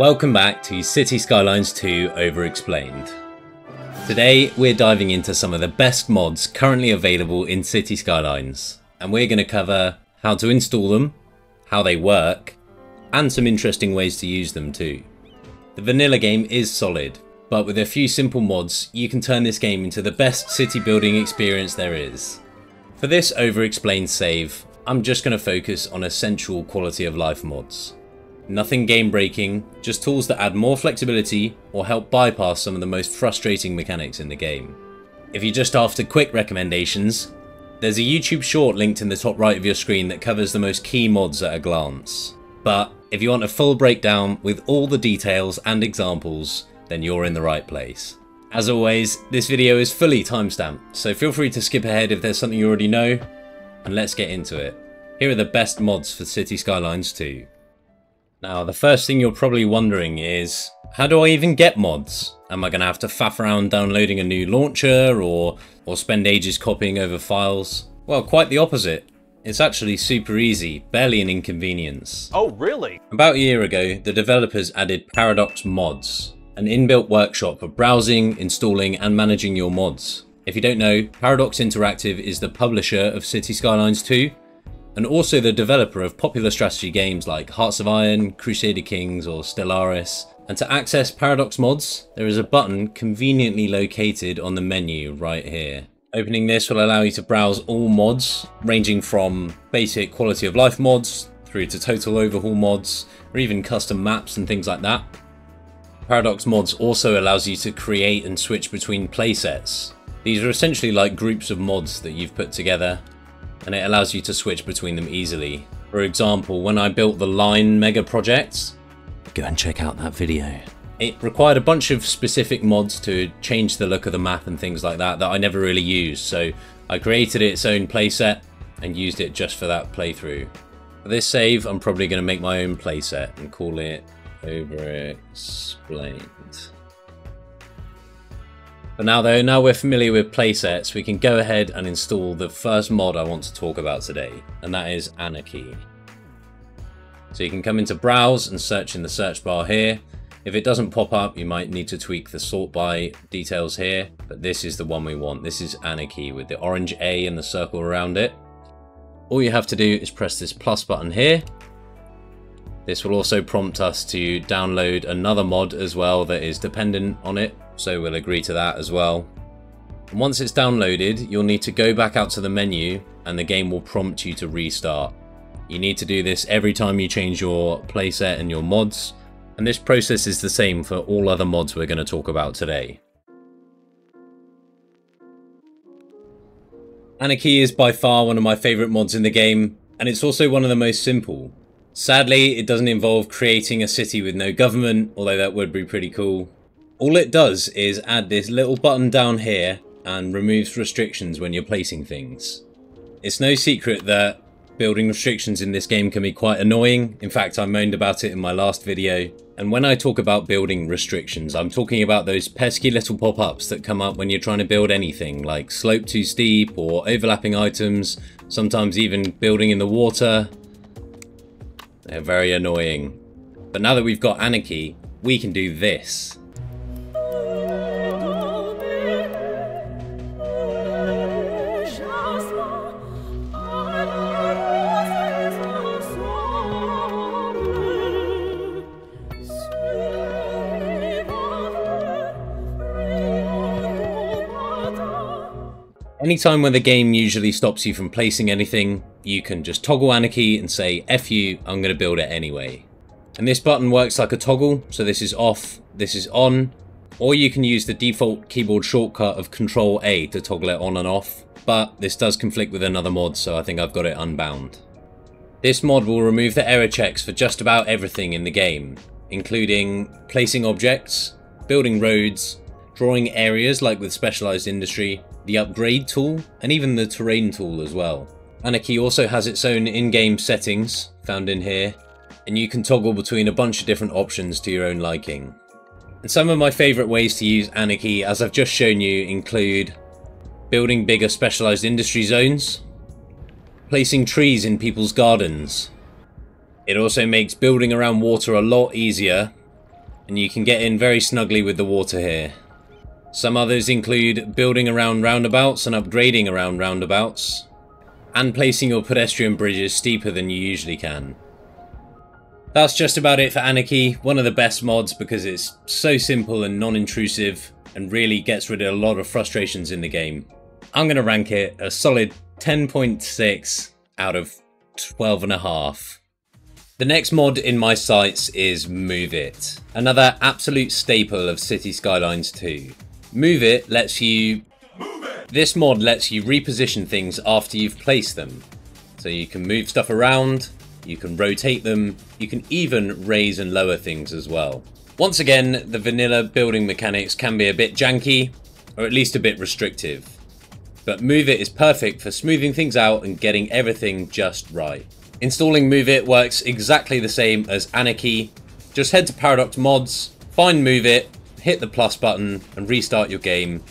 Welcome back to City Skylines 2 Overexplained. Today we're diving into some of the best mods currently available in City Skylines, and we're going to cover how to install them, how they work, and some interesting ways to use them too. The vanilla game is solid, but with a few simple mods you can turn this game into the best city building experience there is. For this overexplained save, I'm just going to focus on essential quality of life mods. Nothing game breaking, just tools that add more flexibility or help bypass some of the most frustrating mechanics in the game. If you're just after quick recommendations, there's a YouTube short linked in the top right of your screen that covers the most key mods at a glance. But if you want a full breakdown with all the details and examples, then you're in the right place. As always, this video is fully timestamped, so feel free to skip ahead if there's something you already know, and let's get into it. Here are the best mods for City Skylines 2. Now, the first thing you're probably wondering is, how do I even get mods? Am I going to have to faff around downloading a new launcher or, or spend ages copying over files? Well, quite the opposite. It's actually super easy, barely an inconvenience. Oh, really? About a year ago, the developers added Paradox Mods, an inbuilt workshop for browsing, installing and managing your mods. If you don't know, Paradox Interactive is the publisher of City Skylines 2 and also the developer of popular strategy games like Hearts of Iron, Crusader Kings or Stellaris. And to access Paradox mods, there is a button conveniently located on the menu right here. Opening this will allow you to browse all mods, ranging from basic quality of life mods, through to total overhaul mods, or even custom maps and things like that. Paradox mods also allows you to create and switch between playsets. These are essentially like groups of mods that you've put together and it allows you to switch between them easily. For example, when I built the Line Mega projects, go and check out that video. It required a bunch of specific mods to change the look of the map and things like that that I never really used, so I created its own playset and used it just for that playthrough. For this save, I'm probably going to make my own playset and call it Overexplained. But now though, now we're familiar with playsets, we can go ahead and install the first mod I want to talk about today, and that is Anarchy. So you can come into Browse and search in the search bar here. If it doesn't pop up, you might need to tweak the sort by details here, but this is the one we want. This is Anarchy with the orange A and the circle around it. All you have to do is press this plus button here. This will also prompt us to download another mod as well that is dependent on it so we'll agree to that as well. And once it's downloaded, you'll need to go back out to the menu and the game will prompt you to restart. You need to do this every time you change your playset and your mods, and this process is the same for all other mods we're going to talk about today. Anarchy is by far one of my favourite mods in the game, and it's also one of the most simple. Sadly, it doesn't involve creating a city with no government, although that would be pretty cool. All it does is add this little button down here and removes restrictions when you're placing things. It's no secret that building restrictions in this game can be quite annoying. In fact, I moaned about it in my last video. And when I talk about building restrictions, I'm talking about those pesky little pop-ups that come up when you're trying to build anything, like slope too steep or overlapping items, sometimes even building in the water. They're very annoying. But now that we've got Anarchy, we can do this. Anytime when the game usually stops you from placing anything, you can just toggle Anarchy and say, F you, I'm going to build it anyway. And this button works like a toggle, so this is off, this is on, or you can use the default keyboard shortcut of Control A to toggle it on and off, but this does conflict with another mod, so I think I've got it unbound. This mod will remove the error checks for just about everything in the game, including placing objects, building roads, drawing areas like with specialized industry, the upgrade tool, and even the terrain tool as well. Anarchy also has its own in-game settings, found in here, and you can toggle between a bunch of different options to your own liking. And some of my favourite ways to use Anarchy, as I've just shown you, include building bigger specialised industry zones, placing trees in people's gardens. It also makes building around water a lot easier, and you can get in very snugly with the water here. Some others include building around roundabouts and upgrading around roundabouts, and placing your pedestrian bridges steeper than you usually can. That's just about it for Anarchy, one of the best mods because it's so simple and non-intrusive and really gets rid of a lot of frustrations in the game. I'm going to rank it a solid 10.6 out of 12 and a half. The next mod in my sights is Move It, another absolute staple of City Skylines 2. Move It lets you... Move it! This mod lets you reposition things after you've placed them. So you can move stuff around, you can rotate them, you can even raise and lower things as well. Once again, the vanilla building mechanics can be a bit janky, or at least a bit restrictive. But Move It is perfect for smoothing things out and getting everything just right. Installing Move It works exactly the same as Anarchy. Just head to Paradox Mods, find Move It, hit the plus button and restart your game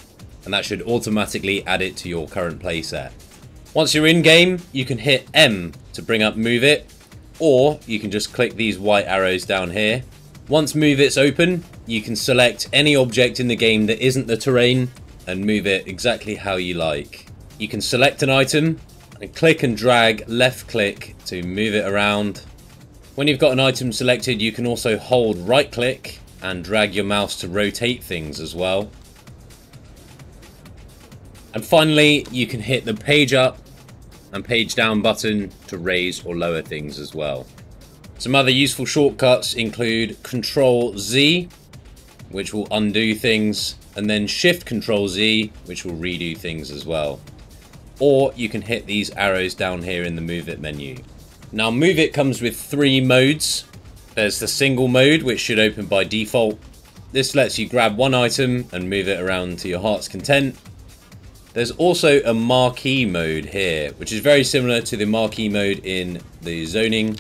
and that should automatically add it to your current playset. Once you're in game, you can hit M to bring up Move It or you can just click these white arrows down here. Once Move It's open, you can select any object in the game that isn't the terrain and move it exactly how you like. You can select an item and click and drag left click to move it around. When you've got an item selected you can also hold right click and drag your mouse to rotate things as well. And finally you can hit the page up and page down button to raise or lower things as well. Some other useful shortcuts include Control Z which will undo things and then Shift Control Z which will redo things as well or you can hit these arrows down here in the Move It menu. Now Move It comes with three modes. There's the single mode, which should open by default. This lets you grab one item and move it around to your heart's content. There's also a marquee mode here, which is very similar to the marquee mode in the zoning.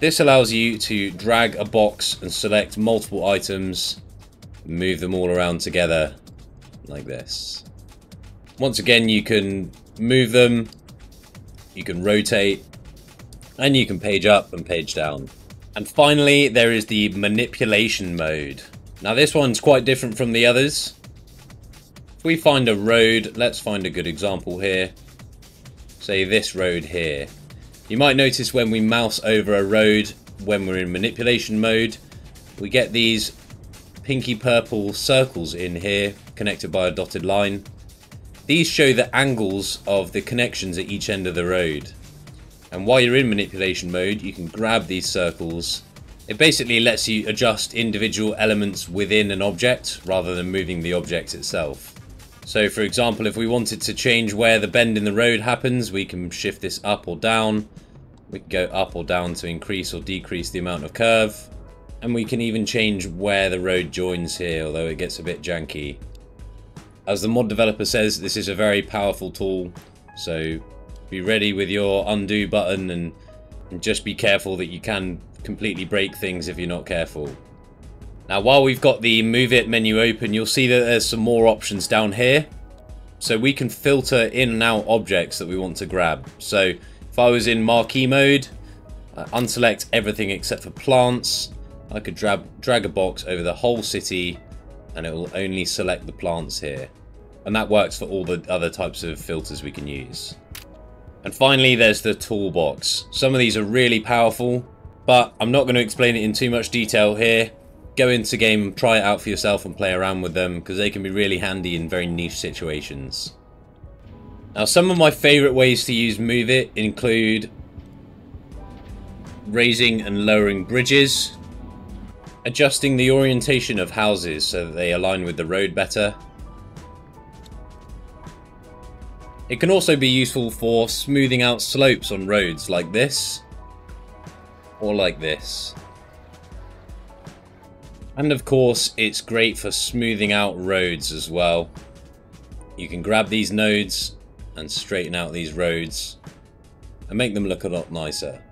This allows you to drag a box and select multiple items, move them all around together like this. Once again, you can move them, you can rotate, and you can page up and page down. And finally, there is the manipulation mode. Now this one's quite different from the others. If we find a road, let's find a good example here. Say this road here. You might notice when we mouse over a road, when we're in manipulation mode, we get these pinky purple circles in here, connected by a dotted line. These show the angles of the connections at each end of the road. And while you're in manipulation mode, you can grab these circles. It basically lets you adjust individual elements within an object rather than moving the object itself. So for example, if we wanted to change where the bend in the road happens, we can shift this up or down. We can go up or down to increase or decrease the amount of curve. And we can even change where the road joins here, although it gets a bit janky. As the mod developer says, this is a very powerful tool, so be ready with your undo button and, and just be careful that you can completely break things if you're not careful. Now while we've got the move it menu open, you'll see that there's some more options down here. So we can filter in and out objects that we want to grab. So if I was in marquee mode, uh, unselect everything except for plants, I could drag, drag a box over the whole city and it will only select the plants here. And that works for all the other types of filters we can use. And finally, there's the toolbox. Some of these are really powerful, but I'm not going to explain it in too much detail here. Go into game, try it out for yourself and play around with them, because they can be really handy in very niche situations. Now, some of my favourite ways to use Move It include raising and lowering bridges, adjusting the orientation of houses so that they align with the road better. It can also be useful for smoothing out slopes on roads like this, or like this. And of course, it's great for smoothing out roads as well. You can grab these nodes and straighten out these roads and make them look a lot nicer.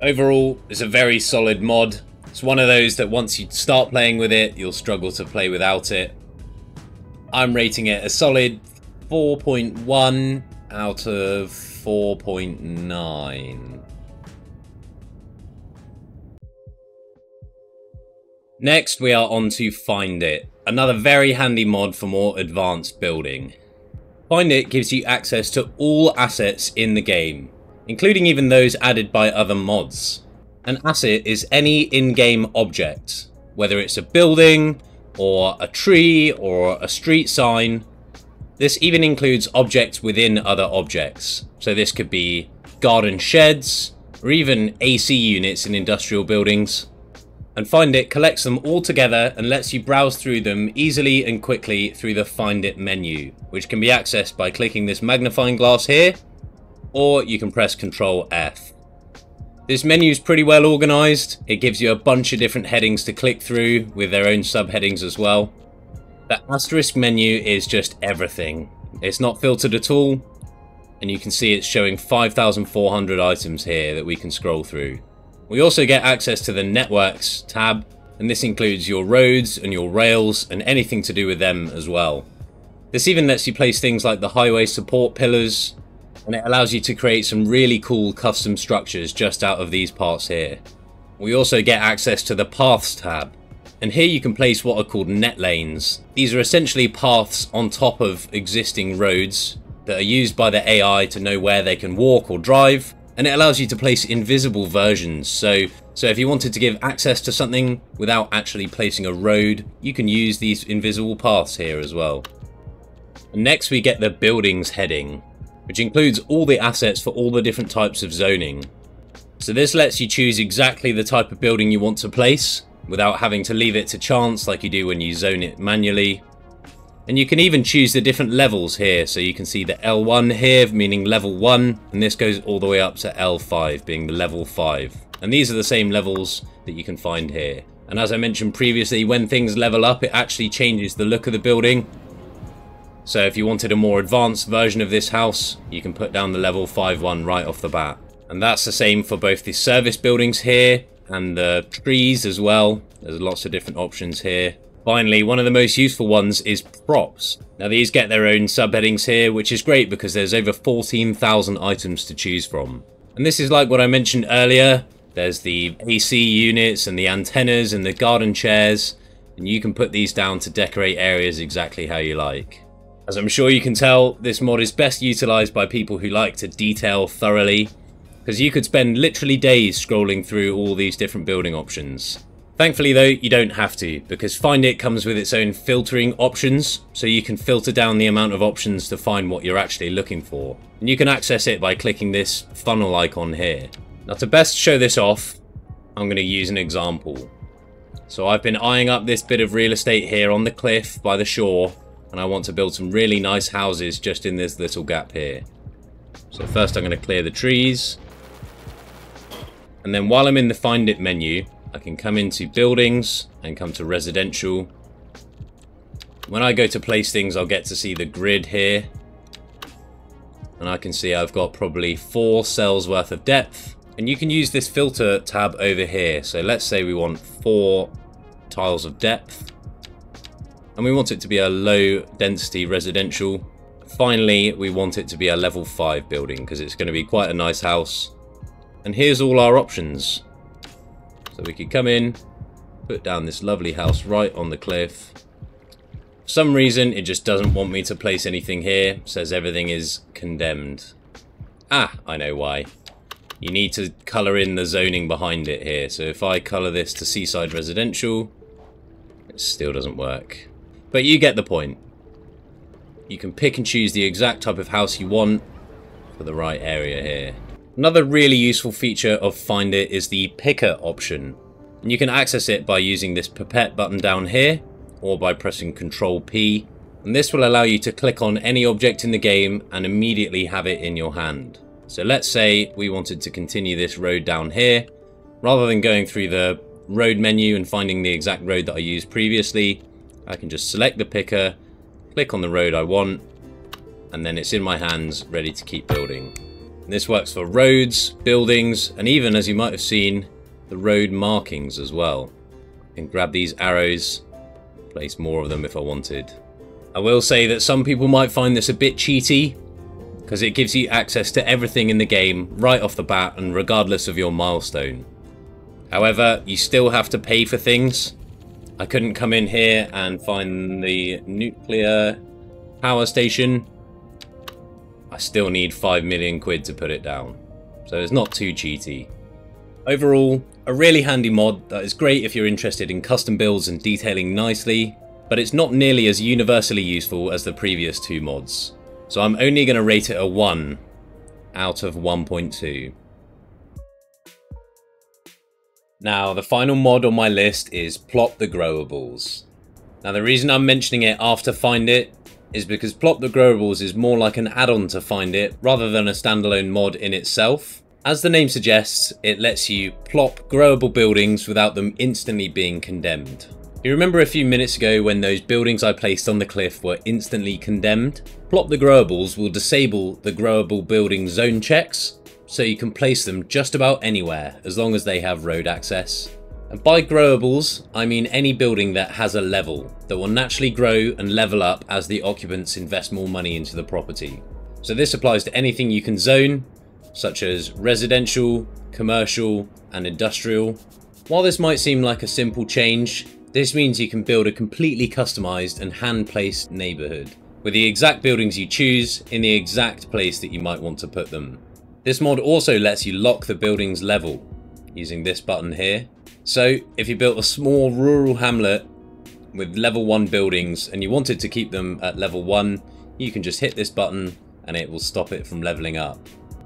Overall, it's a very solid mod it's one of those that once you start playing with it, you'll struggle to play without it. I'm rating it a solid 4.1 out of 4.9. Next we are on to Find It, another very handy mod for more advanced building. Find It gives you access to all assets in the game, including even those added by other mods. An asset is any in-game object, whether it's a building, or a tree, or a street sign. This even includes objects within other objects. So this could be garden sheds, or even AC units in industrial buildings. And Find It collects them all together and lets you browse through them easily and quickly through the Find It menu, which can be accessed by clicking this magnifying glass here, or you can press Ctrl F. This menu is pretty well organised. It gives you a bunch of different headings to click through with their own subheadings as well. The asterisk menu is just everything. It's not filtered at all. And you can see it's showing 5,400 items here that we can scroll through. We also get access to the networks tab. And this includes your roads and your rails and anything to do with them as well. This even lets you place things like the highway support pillars, and it allows you to create some really cool custom structures just out of these parts here. We also get access to the Paths tab, and here you can place what are called net lanes. These are essentially paths on top of existing roads that are used by the AI to know where they can walk or drive, and it allows you to place invisible versions. So, so if you wanted to give access to something without actually placing a road, you can use these invisible paths here as well. And next we get the buildings heading which includes all the assets for all the different types of zoning. So this lets you choose exactly the type of building you want to place, without having to leave it to chance like you do when you zone it manually. And you can even choose the different levels here, so you can see the L1 here, meaning level 1, and this goes all the way up to L5, being the level 5. And these are the same levels that you can find here. And as I mentioned previously, when things level up, it actually changes the look of the building, so if you wanted a more advanced version of this house, you can put down the level 5 one right off the bat. And that's the same for both the service buildings here and the trees as well. There's lots of different options here. Finally, one of the most useful ones is props. Now these get their own subheadings here, which is great because there's over 14,000 items to choose from. And this is like what I mentioned earlier. There's the AC units and the antennas and the garden chairs. And you can put these down to decorate areas exactly how you like. As I'm sure you can tell, this mod is best utilised by people who like to detail thoroughly, because you could spend literally days scrolling through all these different building options. Thankfully though, you don't have to, because Find It comes with its own filtering options, so you can filter down the amount of options to find what you're actually looking for. And you can access it by clicking this funnel icon here. Now to best show this off, I'm going to use an example. So I've been eyeing up this bit of real estate here on the cliff by the shore, and I want to build some really nice houses just in this little gap here. So first I'm going to clear the trees. And then while I'm in the Find It menu, I can come into Buildings and come to Residential. When I go to place things, I'll get to see the grid here. And I can see I've got probably four cells worth of depth. And you can use this filter tab over here. So let's say we want four tiles of depth and we want it to be a low density residential. Finally, we want it to be a level 5 building because it's going to be quite a nice house. And here's all our options. So we could come in, put down this lovely house right on the cliff. For some reason, it just doesn't want me to place anything here. Says everything is condemned. Ah, I know why. You need to colour in the zoning behind it here. So if I colour this to Seaside Residential, it still doesn't work. But you get the point. You can pick and choose the exact type of house you want for the right area here. Another really useful feature of Find It is the picker option. And you can access it by using this pipette button down here or by pressing Ctrl P. And this will allow you to click on any object in the game and immediately have it in your hand. So let's say we wanted to continue this road down here. Rather than going through the road menu and finding the exact road that I used previously, I can just select the picker, click on the road I want, and then it's in my hands ready to keep building. And this works for roads, buildings, and even, as you might have seen, the road markings as well. I can grab these arrows, place more of them if I wanted. I will say that some people might find this a bit cheaty, because it gives you access to everything in the game right off the bat and regardless of your milestone. However, you still have to pay for things, I couldn't come in here and find the nuclear power station. I still need 5 million quid to put it down. So it's not too cheaty. Overall, a really handy mod that is great if you're interested in custom builds and detailing nicely, but it's not nearly as universally useful as the previous two mods. So I'm only going to rate it a 1 out of 1.2. Now, the final mod on my list is Plop the Growables. Now, the reason I'm mentioning it after Find It is because Plop the Growables is more like an add-on to Find It rather than a standalone mod in itself. As the name suggests, it lets you plop growable buildings without them instantly being condemned. You remember a few minutes ago when those buildings I placed on the cliff were instantly condemned? Plop the Growables will disable the growable building zone checks so you can place them just about anywhere as long as they have road access. And by growables, I mean any building that has a level that will naturally grow and level up as the occupants invest more money into the property. So this applies to anything you can zone, such as residential, commercial, and industrial. While this might seem like a simple change, this means you can build a completely customized and hand-placed neighborhood, with the exact buildings you choose in the exact place that you might want to put them. This mod also lets you lock the building's level using this button here. So if you built a small rural hamlet with level 1 buildings and you wanted to keep them at level 1, you can just hit this button and it will stop it from leveling up.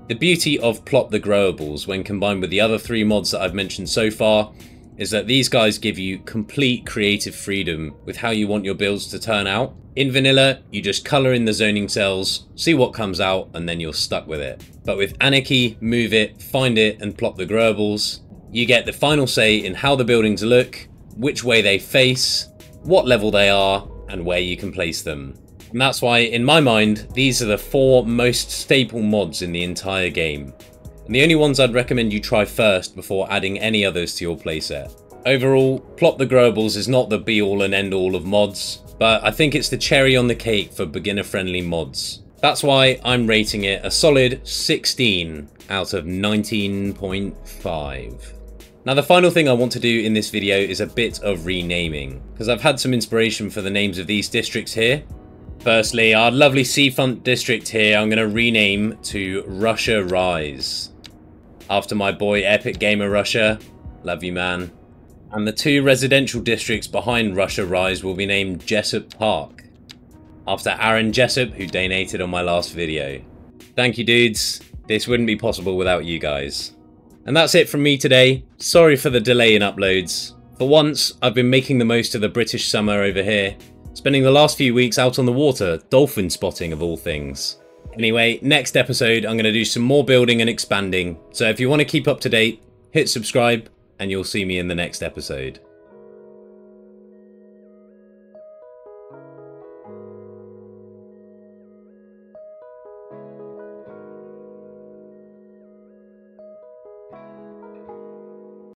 The beauty of Plop the Growables when combined with the other three mods that I've mentioned so far is that these guys give you complete creative freedom with how you want your builds to turn out. In vanilla, you just colour in the zoning cells, see what comes out, and then you're stuck with it. But with Anarchy, Move It, Find It, and Plop the Growables, you get the final say in how the buildings look, which way they face, what level they are, and where you can place them. And that's why, in my mind, these are the four most staple mods in the entire game and the only ones I'd recommend you try first before adding any others to your playset. Overall, Plop the Growables is not the be all and end all of mods, but I think it's the cherry on the cake for beginner friendly mods. That's why I'm rating it a solid 16 out of 19.5. Now the final thing I want to do in this video is a bit of renaming, because I've had some inspiration for the names of these districts here. Firstly, our lovely seafront district here I'm going to rename to Russia Rise after my boy Epic Gamer Russia. Love you, man. And the two residential districts behind Russia Rise will be named Jessup Park, after Aaron Jessup, who donated on my last video. Thank you, dudes. This wouldn't be possible without you guys. And that's it from me today. Sorry for the delay in uploads. For once, I've been making the most of the British summer over here, spending the last few weeks out on the water, dolphin spotting of all things. Anyway, next episode I'm going to do some more building and expanding, so if you want to keep up to date, hit subscribe and you'll see me in the next episode.